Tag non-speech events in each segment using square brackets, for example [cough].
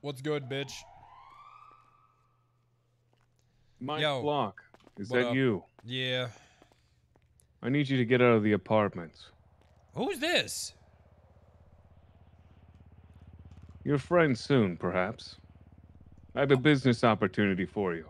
What's good, bitch? Mike Yo. Block, is that up? you? Yeah. I need you to get out of the apartments. Who's this? Your friend soon, perhaps. I have a business opportunity for you.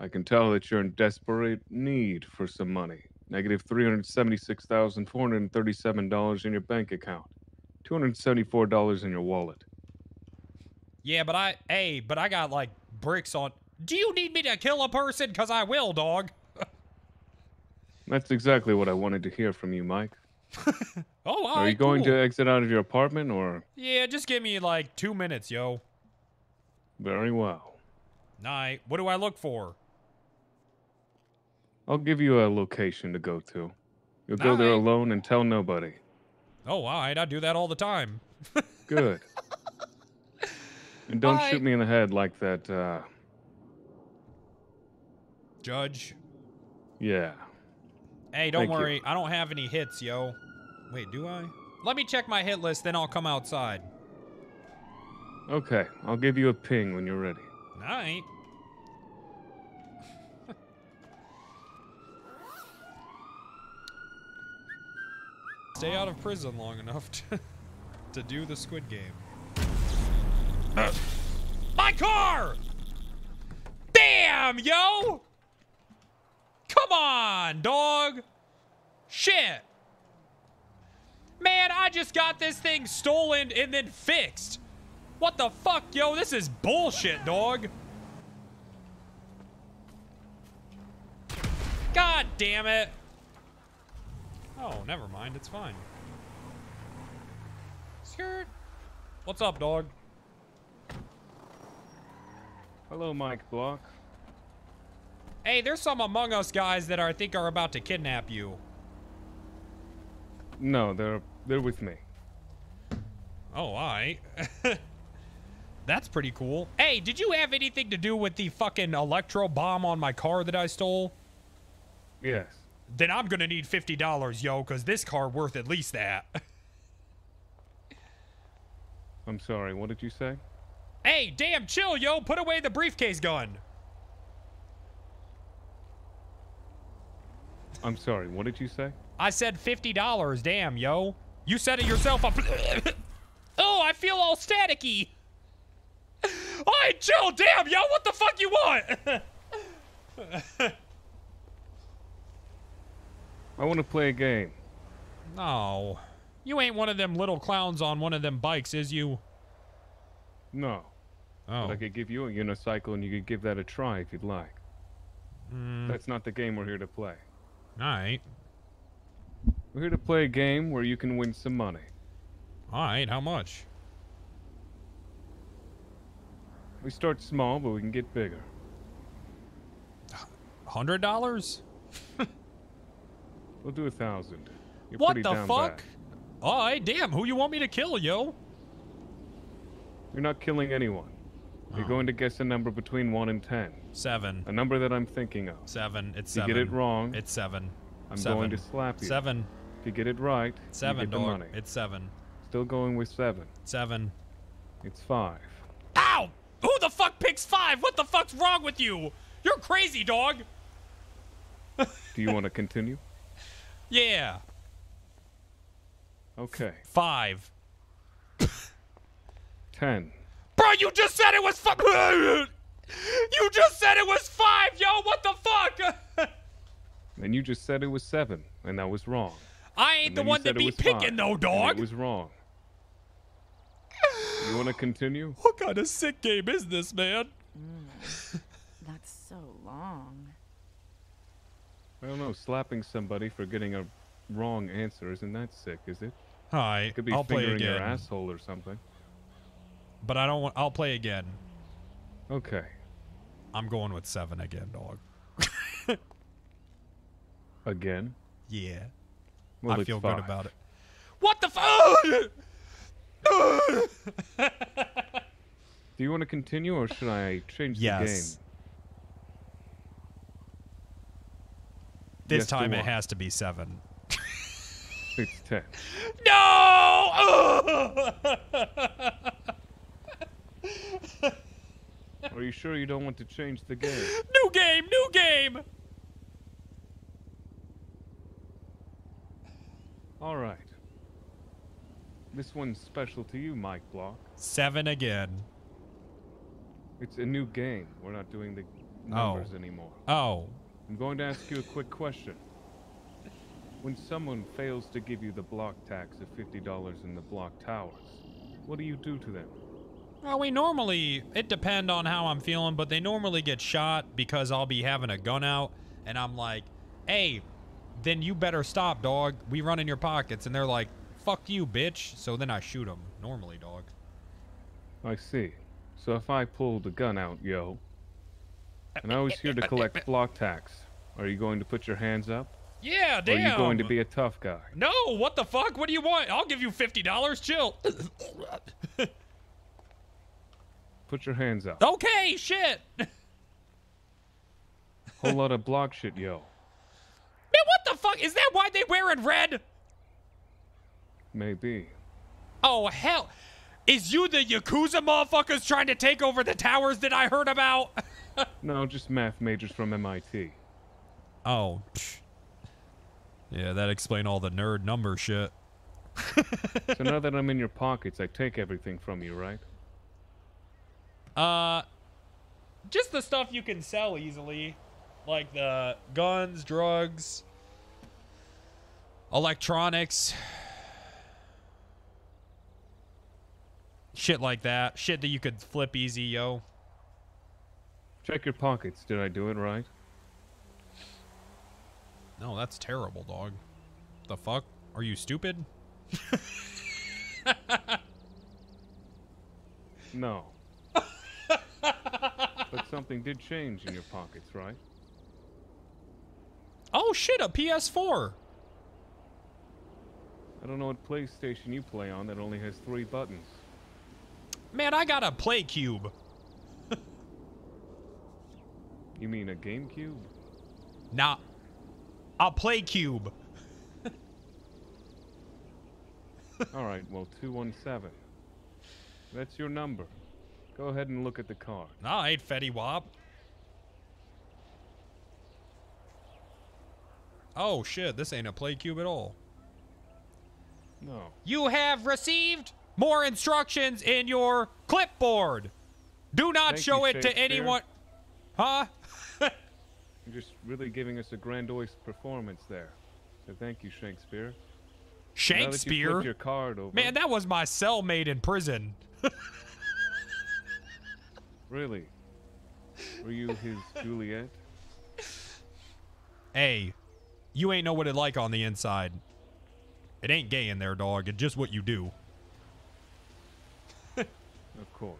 I can tell that you're in desperate need for some money. Negative $376,437 in your bank account. $274 in your wallet. Yeah, but I, hey, but I got like bricks on. Do you need me to kill a person? Cause I will, dog. [laughs] That's exactly what I wanted to hear from you, Mike. [laughs] Oh, all Are you going cool. to exit out of your apartment or? Yeah, just give me like two minutes, yo. Very well. Night. What do I look for? I'll give you a location to go to. You'll go there alone and tell nobody. Oh, all right. I do that all the time. [laughs] Good. And don't Bye. shoot me in the head like that, uh, Judge. yeah. Hey, don't Thank you. worry. I don't have any hits, yo. Wait, do I? Let me check my hit list, then I'll come outside. Okay, I'll give you a ping when you're ready. Night. [laughs] Stay out of prison long enough [laughs] to, to do the Squid Game. My car! Damn, yo! Come on, dog! Shit! Man, I just got this thing stolen and then fixed. What the fuck, yo? This is bullshit, dog. God damn it. Oh, never mind. It's fine. Skirt. What's up, dog? Hello, Mike Block. Hey, there's some Among Us guys that are, I think are about to kidnap you. No, they're they're with me. Oh, I. [laughs] That's pretty cool. Hey, did you have anything to do with the fucking electro bomb on my car that I stole? Yes. Then I'm gonna need fifty dollars, yo, cause this car worth at least that. [laughs] I'm sorry. What did you say? Hey, damn, chill, yo. Put away the briefcase gun. I'm sorry. What did you say? I said fifty dollars. Damn, yo. You said it yourself. [coughs] Oh, I feel all staticky. [laughs] All right, chill. Damn, yo. What the fuck you want? [laughs] I want to play a game. no, you ain't one of them little clowns on one of them bikes, is you? No. Oh, But I could give you a unicycle and you could give that a try if you'd like. Mm. That's not the game we're here to play. all right, We're here to play a game where you can win some money. all right. How much? We start small, but we can get bigger. Hundred dollars? We'll do a thousand. You're What the fuck? bad. All right, damn. Who you want me to kill, yo? You're not killing anyone. You're Oh. going to guess a number between 1 and 10. Seven. A number that I'm thinking of. Seven. It's If you get it wrong, It's seven. I'm seven. going to slap you. Seven. If you get it right, Seven, you get the money. It's seven. Still going with 7. Seven. It's 5. Ow! Who the fuck picks five? What the fuck's wrong with you? You're crazy, dog. [laughs] Do you want to continue? Yeah. Okay. Five. 10. Bro, you just said it was five. You just said it was five, yo. What the fuck? [laughs] And you just said it was 7, and that was wrong. I ain't the one to be picking, five, though, and dog. It was wrong. You want to continue? What kind of sick game is this, man? Mm, that's so long. I don't know. Slapping somebody for getting a wrong answer isn't that sick, is it? Hi. It Could be I'll play fingering again. your asshole or something. But I don't want. I'll play again. Okay. I'm going with seven again, dog. [laughs] Again. Yeah. Well, I feel five. good about it. What the fuck? [laughs] Do you want to continue, or should I change Yes. the game? This Yes time it what? has to be seven. It's ten. [laughs] No! Are you sure you don't want to change the game? [laughs] New game, new game. All right. This one's special to you, Mike Block. Seven again. It's a new game. We're not doing the Oh. numbers anymore. Oh, I'm going to ask you a quick question. When someone fails to give you the block tax of $50 in the block towers, what do you do to them? Well, we normally it depend on how I'm feeling, but they normally get shot because I'll be having a gun out, and I'm like, "Hey, then you better stop, dog. We run in your pockets," and they're like, "Fuck you, bitch." So then I shoot them. Normally, dog. I see. So if I pull the gun out, yo, and I was here to collect block tax, are you going to put your hands up? Yeah, Or damn. are you going to be a tough guy? No, what the fuck? What do you want? I'll give you fifty dollars. Chill. Put your hands up. okay, shit. [laughs] Whole lot of block shit, yo. Man, what the fuck? Is that why they wearing red? Maybe. Oh hell. Is you the Yakuza motherfuckers trying to take over the towers that I heard about? [laughs] No, just math majors from MIT. Oh. Yeah, that explain all the nerd number shit. [laughs] So now that I'm in your pockets, I take everything from you, right? Uh just the stuff you can sell easily. Like the guns, drugs, electronics. Shit like that. Shit that you could flip easy, yo. Check your pockets. Did I do it right? No, that's terrible, dog. The fuck? Are you stupid? [laughs] No. But something did change in your pockets, right? Oh shit, a PS4. I don't know what PlayStation you play on that only has three buttons. Man, I got a play cube. [laughs] You mean a GameCube? Nah. A play cube. [laughs] All right, well, 217. That's your number. Go ahead and look at the card. Alright, Fetty Wap. Oh shit, this ain't a play cube at all. No. You have received more instructions in your clipboard. Do not Thank show you, it to anyone. Huh? [laughs] You're just really giving us a grandiose performance there. So thank you, Shakespeare. Now that you Shakespeare? your card over. Man, that was my cellmate in prison. [laughs] Really? Were you his [laughs] Juliet? Hey, you ain't know what it like on the inside. It ain't gay in there, dog. It's just what you do. [laughs] Of course.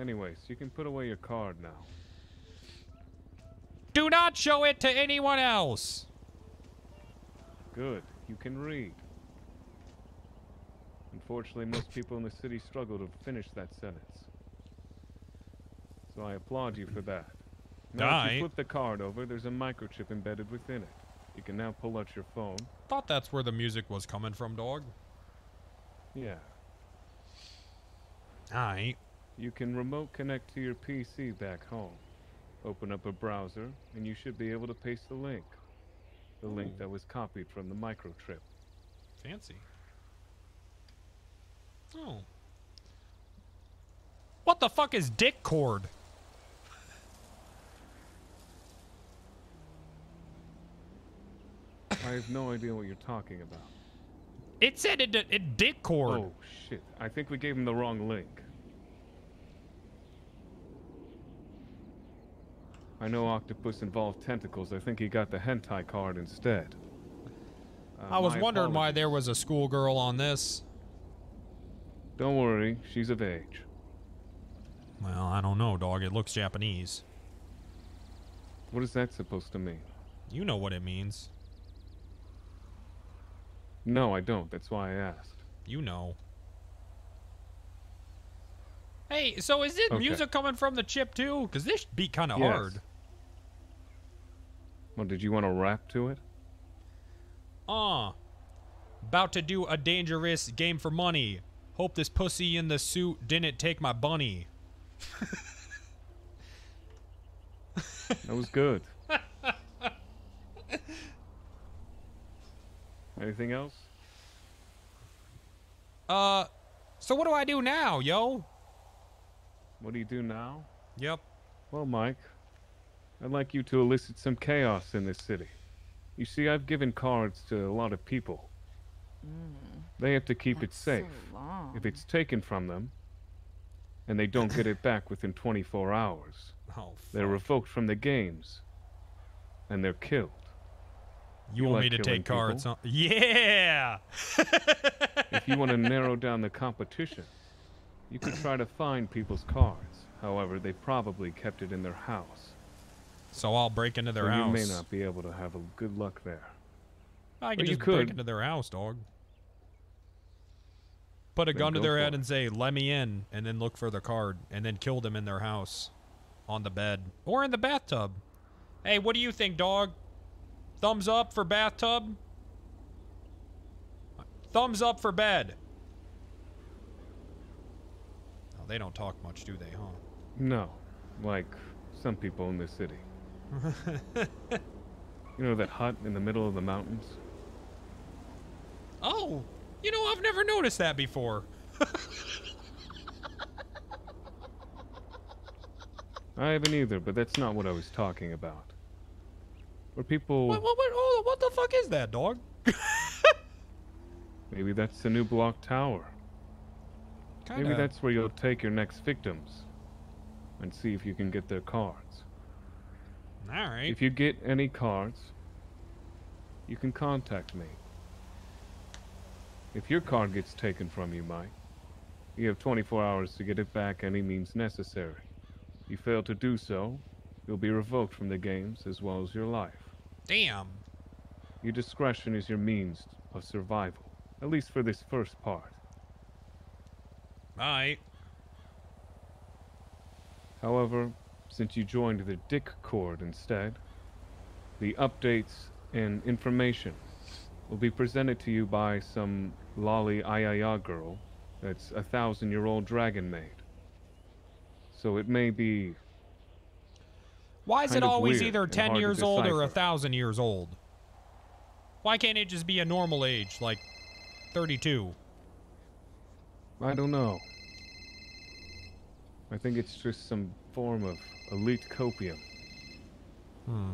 Anyways, you can put away your card now. Do not show it to anyone else. Good. You can read. Unfortunately, most people in the city struggle to finish that sentence. So I applaud you for that. Now that Aye. you flip the card over, there's a microchip embedded within it. You can now pull out your phone. Thought that's where the music was coming from, dog. Yeah. Alright. You can remote connect to your PC back home. Open up a browser, and you should be able to paste the link. The link that was copied from the microchip. Fancy. Oh. What the fuck is dick cord? I have no idea what you're talking about. It said it, it dick cord. Oh, shit. I think we gave him the wrong link. I know octopus involved tentacles. I think he got the hentai card instead. Uh, I was wondering why there was a schoolgirl on this. Don't worry, she's of age. Well, I don't know, dog. It looks Japanese. What is that supposed to mean? You know what it means. No, I don't. That's why I asked. You know. Hey, so is it Okay. music coming from the chip too? Because this be kind of Yes. hard. Well, did you want to rap to it? Uh. About to do a dangerous game for money. Hope this pussy in the suit didn't take my bunny. [laughs] That was good. Anything else? Uh, so what do I do now, yo? What do you do now? Yep. Well, Mike, I'd like you to elicit some chaos in this city. You see, I've given cards to a lot of people. They have to keep it safe. So long. If it's taken from them, and they don't get it [coughs] back within 24 hours, Oh, they're revoked from the games, and they're killed. You, you want like me to take cards? Huh? Yeah. [laughs] If you want to narrow down the competition, you could try to find people's cards. However, they probably kept it in their house. So I'll break into their so house. you may not be able to have a good luck there. I can just break could. into their house, dog. Put a Then gun to their head it. and say, "Let me in," and then look for the card, and then kill them in their house, on the bed or in the bathtub. Hey, what do you think, dog? Thumbs up for bathtub. Thumbs up for bed. Oh, they don't talk much, do they, huh? No, like some people in this city. [laughs] you know that hut in the middle of the mountains? Oh, you know, I've never noticed that before. [laughs] I haven't either, but that's not what I was talking about. Where people. What, what, what, oh, what the fuck is that, dog? [laughs] Maybe that's the new block tower. Kinda. Maybe that's where you'll take your next victims and see if you can get their cards. all right. If you get any cards, you can contact me. If your card gets taken from you, Mike, you have 24 hours to get it back any means necessary. If you fail to do so, you'll be revoked from the games as well as your life. Damn. Your discretion is your means of survival, at least for this first part. All right. However, since you joined the Dick Cord instead, the updates and information will be presented to you by some lolly ayaya girl that's a thousand year old dragon maid. So it may be Why is it kind of always either 10 years old or a 1,000 years old? Why can't it just be a normal age, like 32? I don't know. I think it's just some form of elite copium Hmm.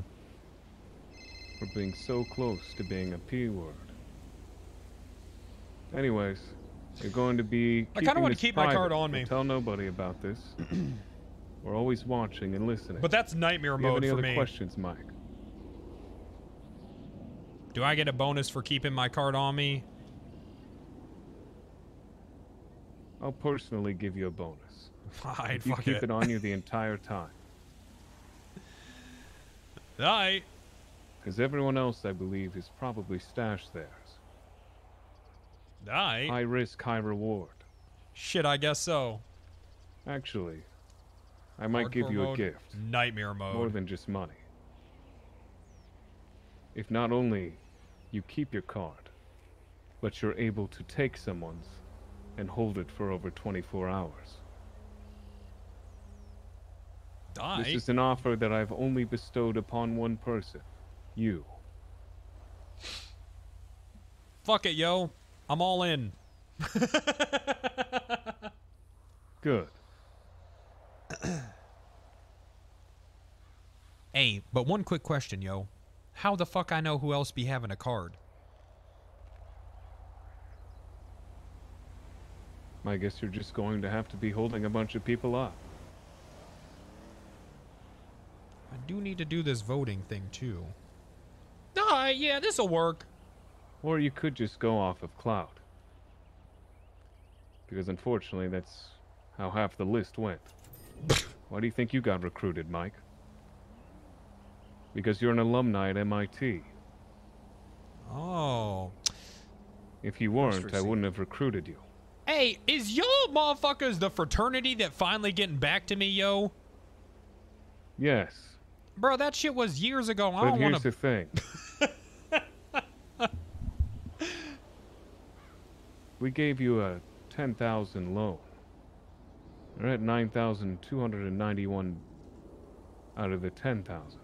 for being so close to being a P word. Anyways, you're going to be. I kinda wanna this keep my card on me. Tell nobody about this. [clears throat] We're always watching and listening. But that's nightmare Do you have mode any for other me. questions, Mike? Do I get a bonus for keeping my card on me? I'll personally give you a bonus. [laughs] If you fuck keep it. it on you the entire time. [laughs] Alright. Because everyone else, I believe, is probably stashed theirs. Alright. High risk, high reward. Shit, I guess so. Actually, I might give you a mode, gift. Nightmare mode. More than just money. If not only you keep your card, but you're able to take someone's and hold it for over 24 hours. Die. This is an offer that I've only bestowed upon one person. You. Fuck it, yo. I'm all in. [laughs] Good. Hey, but one quick question, yo. How the fuck I know who else be having a card? I guess you're just going to have to be holding a bunch of people up. I do need to do this voting thing too. Ah, yeah, this'll work. Or you could just go off of Cloud. Because unfortunately, that's how half the list went. Why do you think you got recruited, Mike? Because you're an alumni at MIT. Oh. If you weren't, I wouldn't have recruited you. Hey, is y'all motherfuckers the fraternity that finally getting back to me, yo? Yes, Bro, that shit was years ago. I but don't here's want the to. thing. [laughs] we gave you a 10,000 loan. We're at 9,291 out of the 10,000.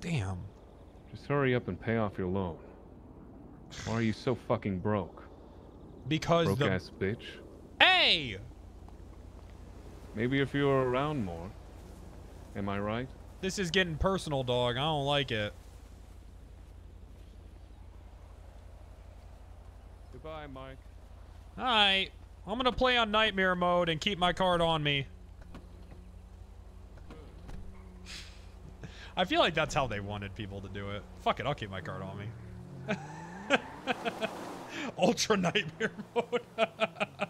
Damn. Just hurry up and pay off your loan. Why are you so fucking broke? Because Broke the ass bitch. Hey! Maybe if you were around more. Am I right? This is getting personal, dog. I don't like it. Goodbye, Mike. Alright. I'm gonna play on nightmare mode and keep my card on me. I feel like that's how they wanted people to do it. Fuck it, I'll keep my card on me. [laughs] Ultra nightmare [laughs] mode. ah,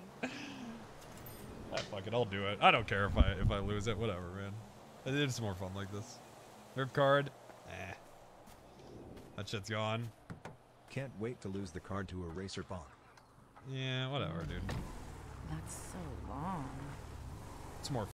fuck it, I'll do it. I don't care if I if I lose it. Whatever, man. It's more fun like this. Nerf card. Eh. That shit's gone. Can't wait to lose the card to a racer bomb. Yeah, whatever, dude. That's so long. It's more